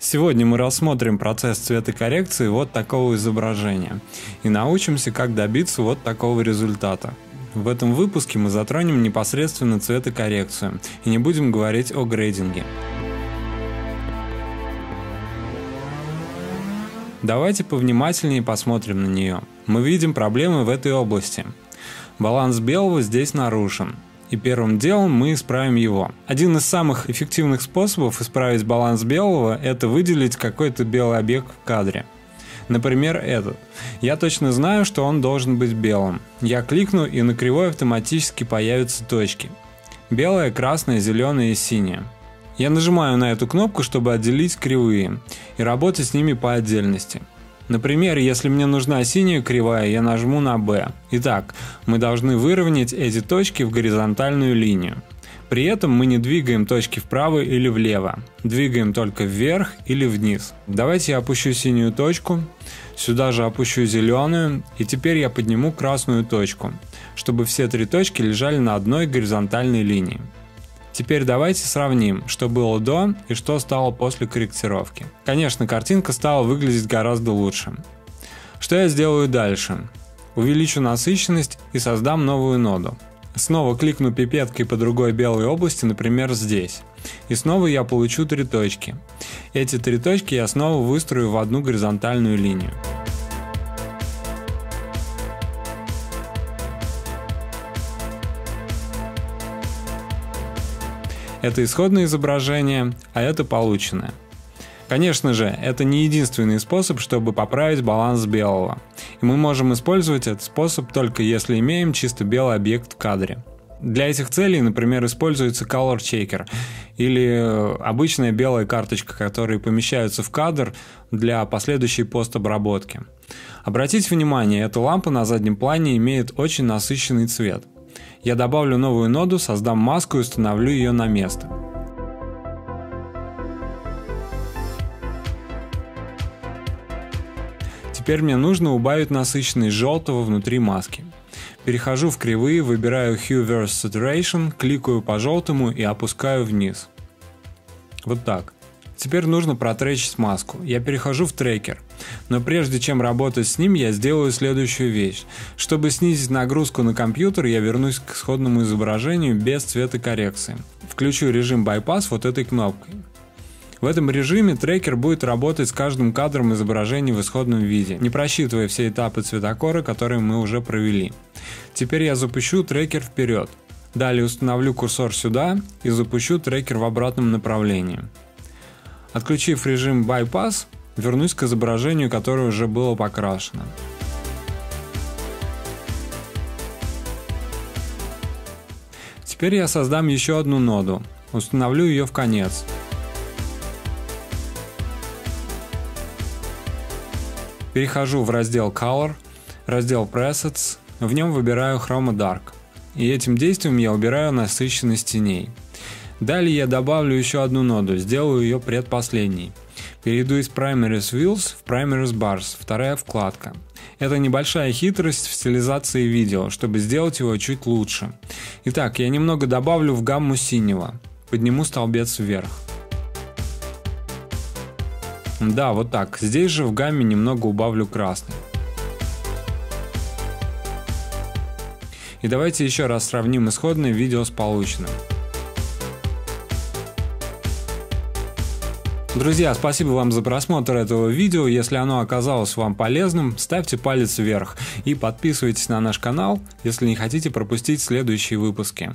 Сегодня мы рассмотрим процесс цветокоррекции вот такого изображения и научимся, как добиться вот такого результата. В этом выпуске мы затронем непосредственно цветокоррекцию и не будем говорить о грейдинге. Давайте повнимательнее посмотрим на нее. Мы видим проблемы в этой области. Баланс белого здесь нарушен и первым делом мы исправим его. Один из самых эффективных способов исправить баланс белого – это выделить какой-то белый объект в кадре. Например, этот. Я точно знаю, что он должен быть белым. Я кликну и на кривой автоматически появятся точки. Белая, красная, зеленая и синяя. Я нажимаю на эту кнопку, чтобы отделить кривые и работать с ними по отдельности. Например, если мне нужна синяя кривая, я нажму на B. Итак, мы должны выровнять эти точки в горизонтальную линию. При этом мы не двигаем точки вправо или влево, двигаем только вверх или вниз. Давайте я опущу синюю точку, сюда же опущу зеленую, и теперь я подниму красную точку, чтобы все три точки лежали на одной горизонтальной линии. Теперь давайте сравним, что было до и что стало после корректировки. Конечно, картинка стала выглядеть гораздо лучше. Что я сделаю дальше? Увеличу насыщенность и создам новую ноду. Снова кликну пипеткой по другой белой области, например, здесь. И снова я получу три точки. Эти три точки я снова выстрою в одну горизонтальную линию. Это исходное изображение, а это полученное. Конечно же, это не единственный способ, чтобы поправить баланс белого. И мы можем использовать этот способ только если имеем чисто белый объект в кадре. Для этих целей, например, используется Color Checker или э, обычная белая карточка, которые помещаются в кадр для последующей постобработки. Обратите внимание, эта лампа на заднем плане имеет очень насыщенный цвет – я добавлю новую ноду, создам маску и установлю ее на место. Теперь мне нужно убавить насыщенность желтого внутри маски. Перехожу в кривые, выбираю Hue vs Saturation, кликаю по желтому и опускаю вниз. Вот так. Теперь нужно протречить маску. Я перехожу в трекер. Но прежде чем работать с ним, я сделаю следующую вещь. Чтобы снизить нагрузку на компьютер, я вернусь к исходному изображению без цветокоррекции. Включу режим bypass вот этой кнопкой. В этом режиме трекер будет работать с каждым кадром изображения в исходном виде, не просчитывая все этапы цветокора, которые мы уже провели. Теперь я запущу трекер вперед. Далее установлю курсор сюда и запущу трекер в обратном направлении. Отключив режим Bypass, вернусь к изображению, которое уже было покрашено. Теперь я создам еще одну ноду, установлю ее в конец. Перехожу в раздел Color, раздел Presets, в нем выбираю Chroma Dark. И этим действием я убираю насыщенность теней. Далее я добавлю еще одну ноду, сделаю ее предпоследней. Перейду из Primaries Wheels в Primaries Bars, вторая вкладка. Это небольшая хитрость в стилизации видео, чтобы сделать его чуть лучше. Итак, я немного добавлю в гамму синего. Подниму столбец вверх. Да, вот так. Здесь же в гамме немного убавлю красный. И давайте еще раз сравним исходное видео с полученным. Друзья, спасибо вам за просмотр этого видео. Если оно оказалось вам полезным, ставьте палец вверх и подписывайтесь на наш канал, если не хотите пропустить следующие выпуски.